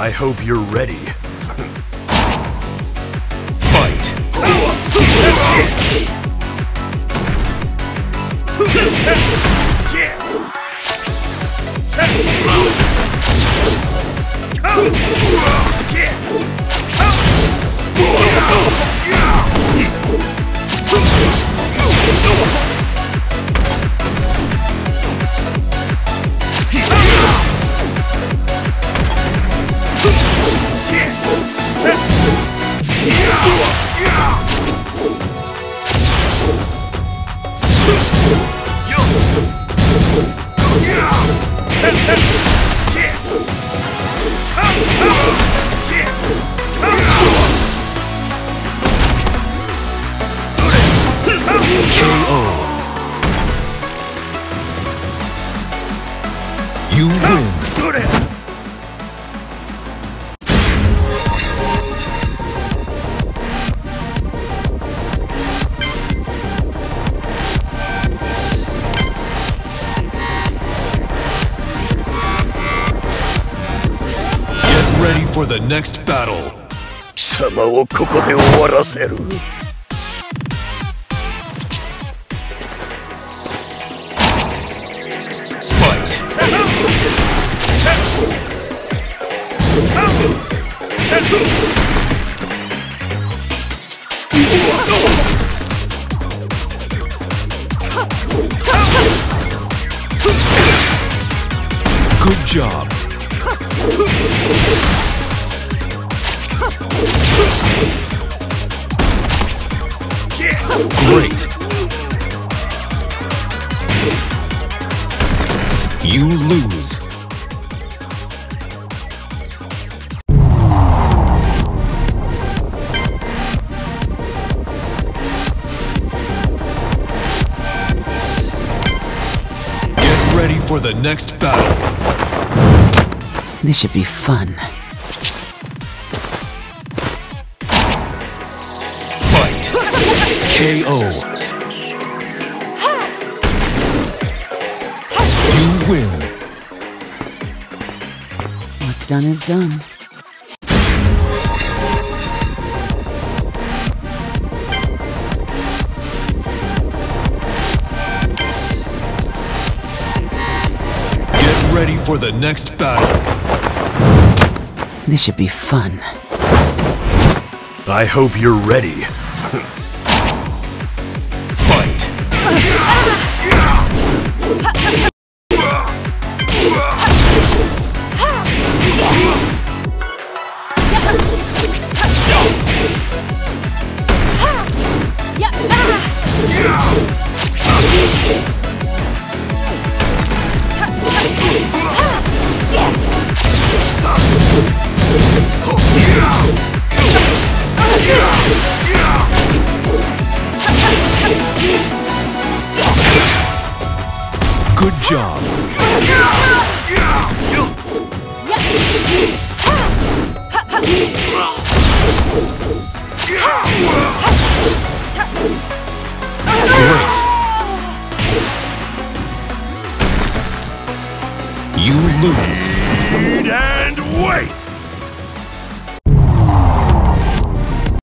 I hope you're ready. Fight! KO. You win. ready for the next battle. 貴様をここで終わらせる Fight! Good job. Great. You lose. Get ready for the next battle. This should be fun. KO. You win. What's done is done. Get ready for the next battle. This should be fun. I hope you're ready. Fight. Good job. Great. You lose. Speed And wait!